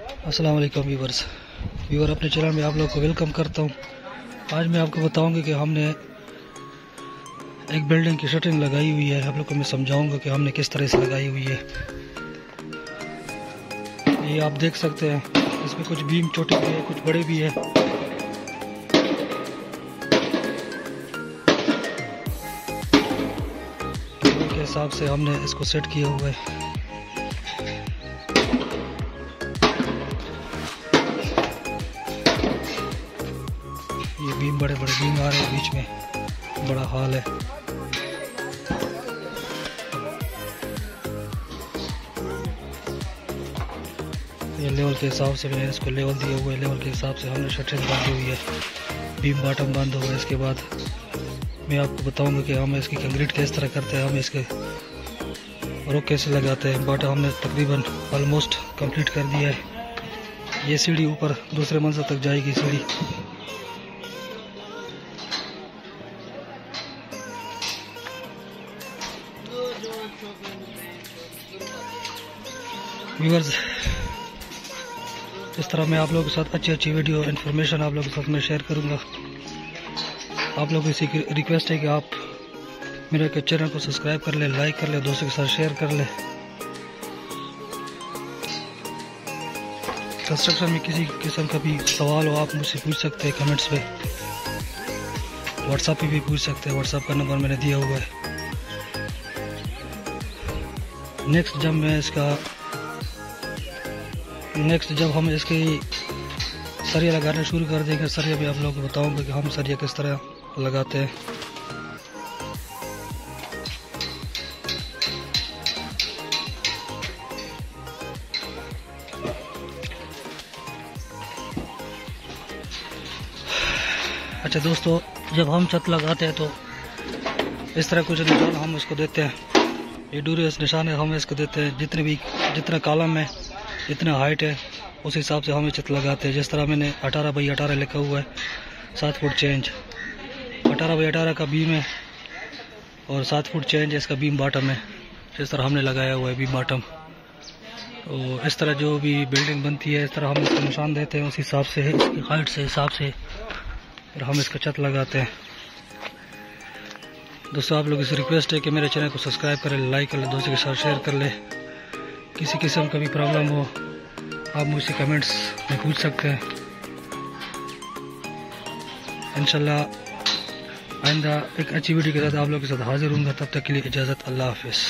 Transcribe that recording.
अस्सलाम वालेकुम viewers. Viewer, अपने चैनल में आप लोग को वेलकम करता हूँ। आज मैं आपको बताऊँगा कि हमने एक बिल्डिंग की शटरिंग लगाई हुई है। आप लोग को मैं समझाऊँगा कि हमने किस तरह से लगाई हुई है। ये आप देख सकते हैं, इसमें कुछ बीम छोटे भी है, कुछ बड़े भी है। के हिसाब से हमने इसको सेट किया हुआ है। ये बीम बड़े बड़े बीम आ रहे हैं बीच में। बड़ा हाल है। ये लेवल के हिसाब से मैंने इसको लेवल दिया हुआ है। लेवल के हिसाब से हमने शटरिंग बांधी हुई है। बीम बॉटम बंद हुआ है इसके बाद। मैं आपको बताऊँगा कि हम इसकी कंक्रीट किस तरह करते हैं। हम इसके रोक कैसे लगाते हैं। बट हमने तकरीबन ऑलमोस्ट कंप्लीट कर दिया है। ये सीढ़ी ऊपर दूसरे मंजिल तक जाएगी सीढ़ी। व्यूअर्स इस तरह मैं आप लोगों के साथ अच्छी अच्छी वीडियो इन्फॉर्मेशन आप लोगों के साथ मैं शेयर करूँगा। आप लोगों की रिक्वेस्ट है कि आप मेरे के चैनल को सब्सक्राइब कर ले लाइक कर ले, दोस्तों के साथ शेयर कर ले। कंस्ट्रक्शन में किसी किस्म का भी सवाल हो, आप मुझसे पूछ सकते हैं कमेंट्स पे। व्हाट्सएप पे भी पूछ सकते हैं व्हाट्सएप का नंबर मैंने दिया हुआ है। नेक्स्ट जब मैं इसका। नेक्स्ट जब हम इसकी सरिया लगाना शुरू कर देंगे, सरिया भी आप लोगों को बताऊँगा कि हम सरिया किस तरह लगाते हैं। अच्छा दोस्तों, जब हम छत लगाते हैं तो इस तरह कुछ निशान हम उसको देते हैं। ये डूरियस निशान है हम इसको देते हैं, जितने भी जितना कॉलम है, जितना हाइट है, उस हिसाब से हम छत लगाते हैं। जिस तरह मैंने अठारह बाई अठारह लिखा हुआ है, सात फुट चेंज अठारह बाई अठारह का बीम है और सात फुट चेंज इसका बीम बॉटम है। जिस तरह हमने लगाया हुआ है बीम बॉटम तो इस तरह जो भी बिल्डिंग बनती है, इस तरह हम इसको निशान देते हैं, उस हिसाब से इसकी हाइट से हिसाब से और हम इसका छत लगाते हैं। दोस्तों, आप लोगों से रिक्वेस्ट है कि मेरे चैनल को सब्सक्राइब करें लाइक कर ले दोस्तों के साथ शेयर कर ले। किसी किस्म का भी प्रॉब्लम हो, आप मुझसे कमेंट्स में पूछ सकते हैं। इंशाल्लाह, आइंदा एक अच्छी वीडियो के साथ आप लोगों के साथ हाजिर हूँ तब तक के लिए इजाज़त, अल्लाह हाफिज़।